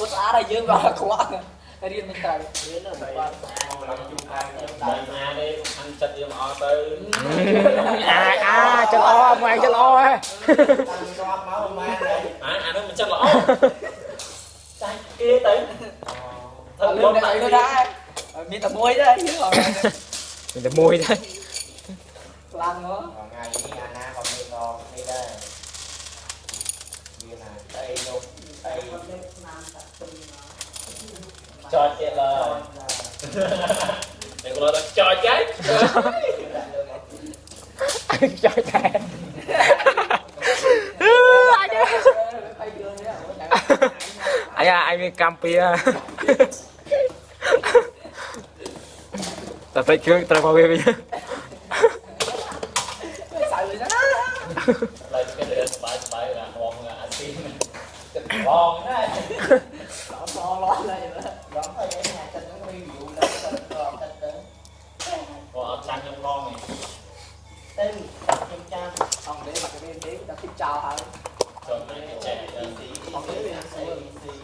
ពុតស្អាតហើយយើងក៏ខ្វល់រៀនមិនត្រូវរៀននៅបាត់មកឡើងជុំខាងខ្ញុំដើរណាទេខាងចិត្តយើងអត់ទៅអាអាចិត្តល្អមកចិត្តល្អហ៎តាមជាប់មកម៉ែដែរអាអានោះមិនចិត្តល្អចាញ់គេទៅអត់លឿនតែទៅដែរមានតែមួយដែរយើងអត់មានតែមួយទេខ្លាំងហ៎ថ្ងៃនេះអាណាក៏មានក៏នេះដែរមានណាស្អីនោះស្អីចោតទៀតឡើយតែគាត់ទៅចោតចែកចោលតែអាយ៉ាអញមានកម្មពីតែតិចគ្រឿងត្រូវមកវាវិញសៅវិញណាឡើយគេទៅស្បាយស្បាយណាហងអាស៊ីទឹកបងណា អត់ឡោះឡើយបងហើយឯងណាចិត្តនឹង review ដល់ទឹកក៏ទឹកទៅក៏អត់ចាំខ្ញុំឡងទេទៅខ្ញុំចាំអង្គទេមករៀនទេដល់ទីចោលហើយចូលទៅចែកទៅស៊ីអង្គទេវាស៊ីស៊ី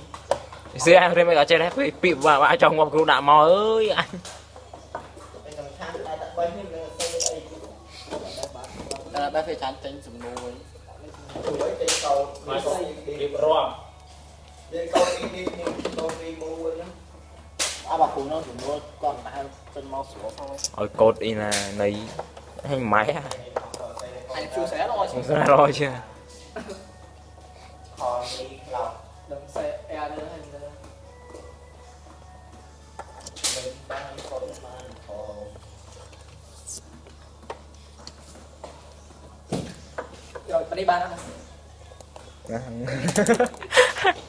សៀអញរៀនមិនអត់ចេះដែរពីពីបាក់ចង់ Vậy con đi đi con đi mua quên á. Mua con thôi. Ôi cột đi là lấy hay máy à. Anh chưa xé rồi. chưa? xé rồi chưa. Còn đi lòng đừng xe rồi tao đi ba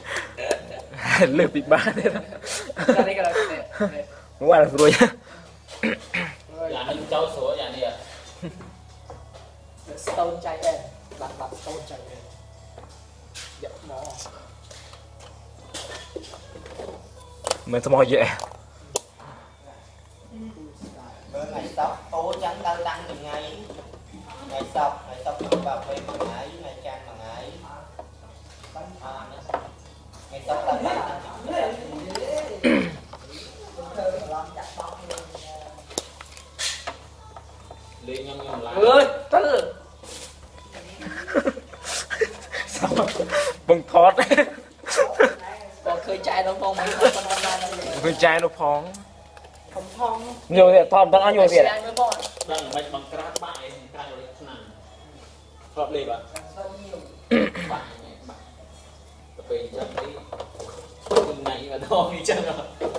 លើពិបាកទៀតនេះក៏ដូចគ្នាមកអាស្រួយយ៉ានេះចូលស្រួយយ៉ានេះ stone ចៃដែរបាត់បាត់ stone ចៃដែរយ៉ាមកមិនស្មោះយេមើលថ្ងៃសប្តាហ៍អូនចាំទៅតាំងពីថ្ងៃថ្ងៃសប្តាហ៍ថ្ងៃសប្តាហ៍ខ្ញុំបើពេលមួយថ្ងៃថ្ងៃច័ន្ទមួយថ្ងៃបានអានេះថ្ងៃសប្តាហ៍ លេងខ្ញុំខ្ញុំឡាអើយទៅបងថតគាត់ឃើញចៃដល់ផងមកគាត់មិនបានឃើញចែនោះផងធំផងញោទៀតថតមិនអញញោទៀតចៃមើលបងដឹងមិនបង្ក្រាបបាក់ឯងក្រាបលេខឆ្នាំធ្លាប់លេខបាទបាក់បាក់ទៅពេលចឹងនេះគឺណៃម្ដងនេះចឹងម៉េច